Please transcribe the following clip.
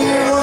you.